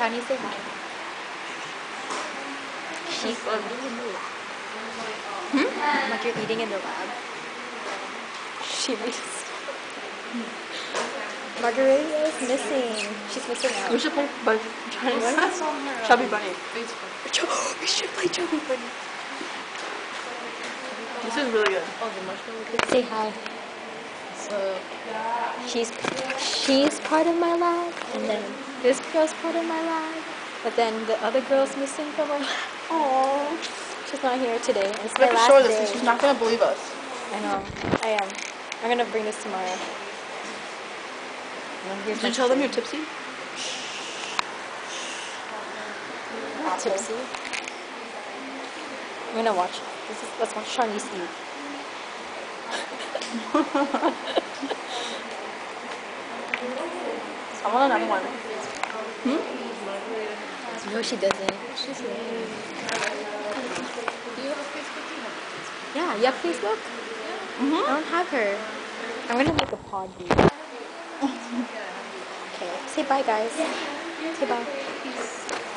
Shani, say hi. She's eating in the lab. Hmm? Like you're eating in the lab. She missed. Margarita is missing. She's missing out. We should play Bunny. Chubby Bunny. we should play Chubby Bunny. This is really good. Oh, the marshmallow. Say hi. She's she's part of my life, and then this girl's part of my life, but then the other girl's missing from our life. Aww. She's not here today. It's my last show this day. she's not gonna believe us. I know. I am. I'm gonna bring this tomorrow. Did you tell them you're tipsy? tipsy. I'm gonna watch. This is let's watch Shanice eat. I want another one. Hmm? No, she doesn't. She's do you have a Facebook? Do you have Facebook? Yeah, you have Facebook? Mm-hmm. I don't have her. I'm gonna make a pod okay. Say bye, guys. Say bye. Peace.